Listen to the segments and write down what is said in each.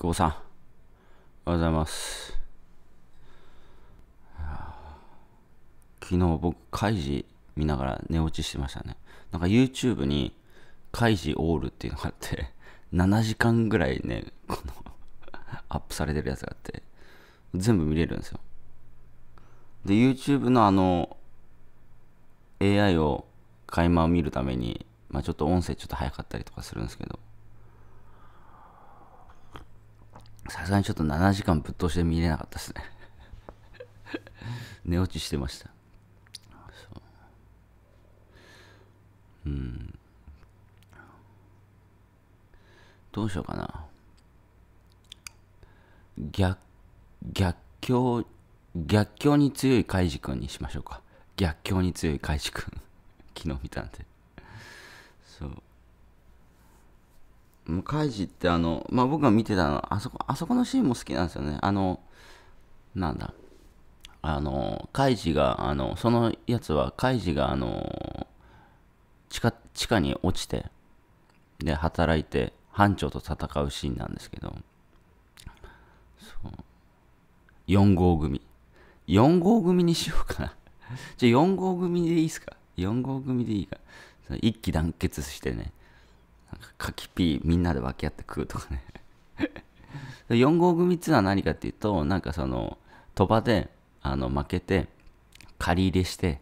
久保さん、おはようございます。昨日僕、カイジ見ながら寝落ちしてましたね。なんか YouTube にカイジオールっていうのがあって、7時間ぐらいね、このアップされてるやつがあって、全部見れるんですよ。で、YouTube のあの、AI を垣間を見るために、まあちょっと音声ちょっと早かったりとかするんですけど、さすがにちょっと7時間ぶっ通しで見れなかったですね。寝落ちしてました。そううん。どうしようかな。逆、逆境、逆境に強いカイジ君にしましょうか。逆境に強いカイジ君。昨日見たんで。そう。カイジってあの、まあ、僕が見てたのあそこ、あそこのシーンも好きなんですよね。あの、なんだ。あの、カイジが、あの、そのやつは、カイジが、あの、地下、地下に落ちて、で、働いて、班長と戦うシーンなんですけど、そう。4号組。4号組にしようかな。じゃあ4号組でいいですか ?4 号組でいいか？一気団結してね、柿ピーみんなで分け合って食うとかね。4号組っていうのは何かっていうと、なんかその、鳥羽であの負けて、借り入れして、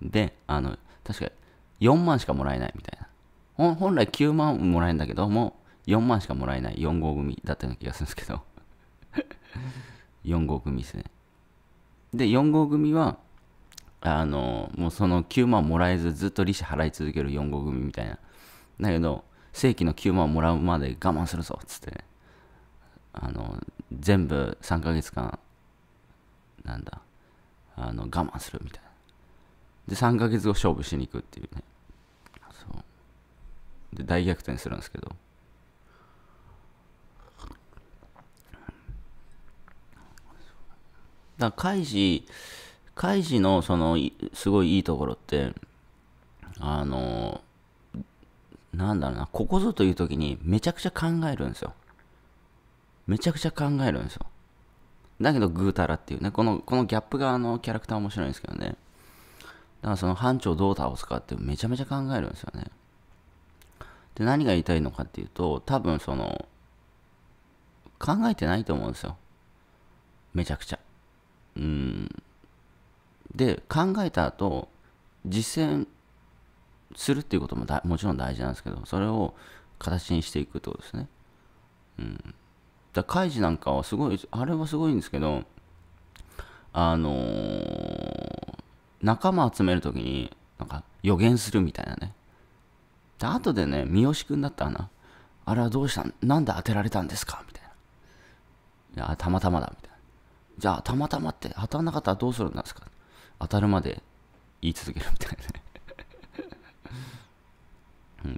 で、あの、確か4万しかもらえないみたいな。本来9万もらえるんだけども、4万しかもらえない4号組だったような気がするんですけど。4号組ですね。で、4号組は、あの、もうその9万もらえずずっと利子払い続ける4号組みたいな。だけど、正規の9万もらうまで我慢するぞっつってね。あの、全部3ヶ月間、なんだ、あの、我慢するみたいな。で、3ヶ月後勝負しに行くっていうね。そう。で、大逆転するんですけど。だから、カイジ、カイジのその、すごいいいところって、あの、なんだろうな、ここぞという時にめちゃくちゃ考えるんですよ。めちゃくちゃ考えるんですよ。だけど、ぐうたらっていうね、この、このギャップがあのキャラクター面白いんですけどね。だからその班長どう倒すかってめちゃめちゃ考えるんですよね。で、何が言いたいのかっていうと、多分その、考えてないと思うんですよ。めちゃくちゃ。うん。で、考えた後、実践するっていうことももちろん大事なんですけど、それを形にしていくってことですね。うん。だカイジなんかはすごい、あれはすごいんですけど、あのー仲間集めるときに、なんか予言するみたいなね。で、後でね、三好くんだったかな。あれはどうしたん？なんで当てられたんですか？みたいな。いや、たまたまだ、みたいな。じゃあ、たまたまって当たらなかったらどうするんですか？当たるまで言い続けるみたいなね。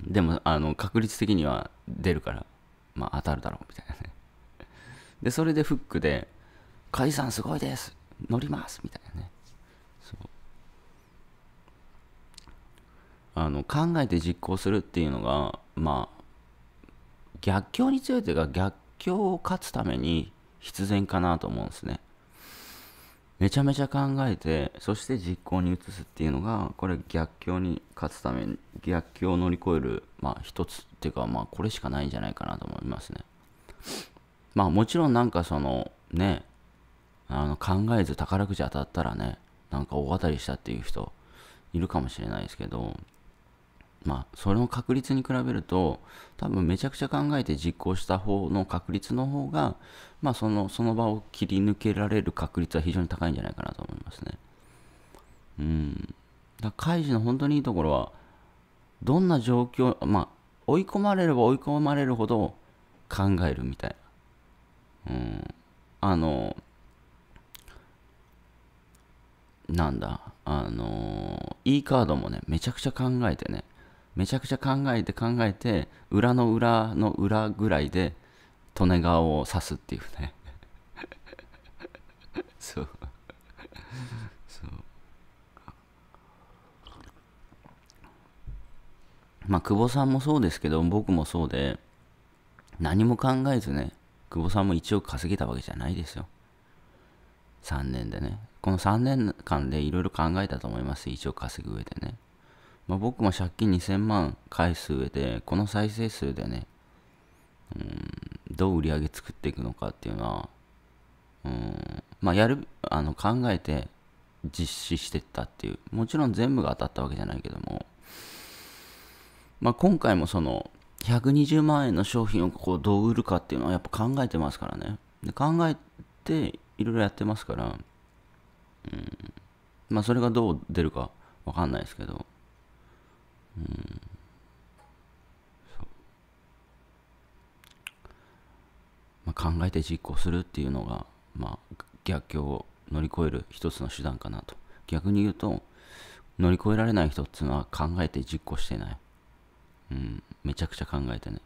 でも、あの、確率的には出るから、まあ当たるだろう、みたいなね。で、それでフックで、カイさんすごいです乗りますみたいなね。そう。あの、考えて実行するっていうのが、まあ、逆境に強いというか、逆境を勝つために必然かなと思うんですね。めちゃめちゃ考えて、そして実行に移すっていうのが、これ逆境に勝つために、逆境を乗り越える、まあ一つっていうか、まあこれしかないんじゃないかなと思いますね。まあもちろんなんかその、ね、あの考えず宝くじ当たったらね、なんか大当たりしたっていう人いるかもしれないですけど、まあそれの確率に比べると、多分めちゃくちゃ考えて実行した方の確率の方が、まあそのその場を切り抜けられる確率は非常に高いんじゃないかなと思いますね。うん。だからカイの本当にいいところは、どんな状況、まあ追い込まれれば追い込まれるほど考えるみたいな。うん。あの、なんだ、あのー、いいカードもね、めちゃくちゃ考えてね、めちゃくちゃ考えて考えて、裏の裏の裏ぐらいで、利根川を刺すっていうね。そう。そう。まあ、久保さんもそうですけど、僕もそうで、何も考えずね、久保さんも1億稼げたわけじゃないですよ。3年でね。この3年間でいろいろ考えたと思います。1億稼ぐ上でね。まあ、僕も借金2000万返す上で、この再生数でね、うん、どう売り上げ作っていくのかっていうのは、うん、まあ、やる、あの、考えて実施していったっていう、もちろん全部が当たったわけじゃないけども、まあ、今回もその、120万円の商品をこうどう売るかっていうのはやっぱ考えてますからね。で考えていろいろやってますから、うん、まあそれがどう出るかわかんないですけど、うん、まあ、考えて実行するっていうのが、まあ、逆境を乗り越える一つの手段かなと。逆に言うと、乗り越えられない人っていうのは考えて実行してない。うん、めちゃくちゃ考えてね。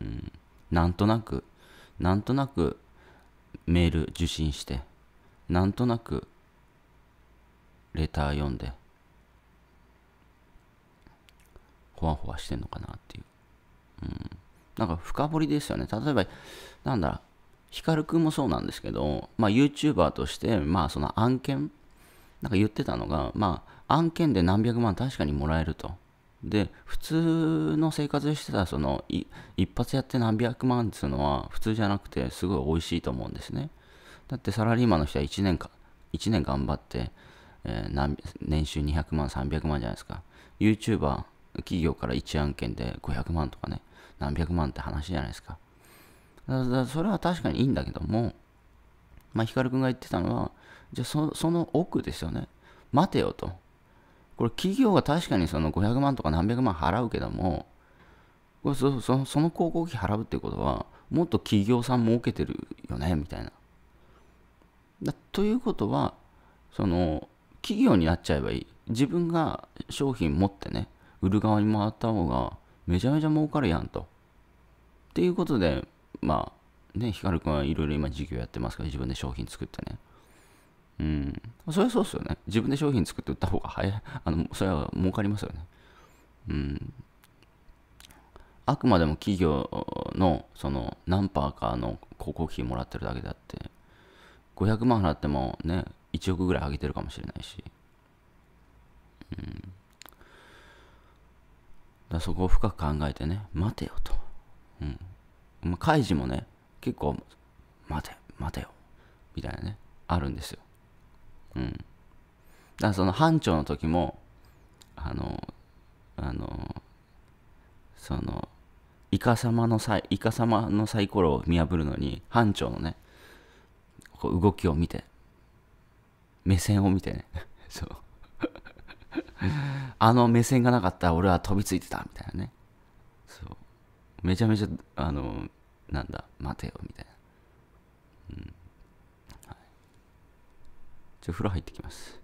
うん、なんとなく、なんとなくメール受信して、なんとなくレター読んで、ほわほわしてんのかなっていう。うん、なんか深掘りですよね。例えば、なんだ、ヒカルくんもそうなんですけど、まあ YouTuber として、まあその案件、なんか言ってたのが、まあ案件で何百万確かにもらえると。で、普通の生活してたら、その、一発やって何百万っていうのは普通じゃなくて、すごい美味しいと思うんですね。だってサラリーマンの人は1年か、1年頑張って、えー、年収200万、300万じゃないですか。YouTuber、企業から1案件で500万とかね、何百万って話じゃないですか。かそれは確かにいいんだけども、まあ、ヒカル君が言ってたのは、じゃあそその奥ですよね。待てよと。これ企業が確かにその500万とか何百万払うけども、これそそその広告費払うってことは、もっと企業さん儲けてるよね、みたいな。だということは、その、企業になっちゃえばいい。自分が商品持ってね、売る側に回った方が、めちゃめちゃ儲かるやんと。っていうことで、まあ、ね、ヒカル君はいろいろ今事業やってますから、自分で商品作ってね。うん。それはそうですよね。自分で商品作って売った方が早い。あの、それは儲かりますよね。うん。あくまでも企業の、その、何パーかの広告費もらってるだけであって、500万払ってもね、1億ぐらい上げてるかもしれないし。うん。だそこを深く考えてね、待てよと。うん。まあ、開示もね、結構、待て、待てよ。みたいなね、あるんですよ。うん。だからその班長の時も、あの、あの、その、イカ様のサイ、イカ様のサイコロを見破るのに、班長のね、こう動きを見て、目線を見てね、そう。あの目線がなかったら俺は飛びついてたみたいなね。そう。めちゃめちゃ、あの、なんだ、待てよみたいな。うん。はい。じゃ風呂入ってきます。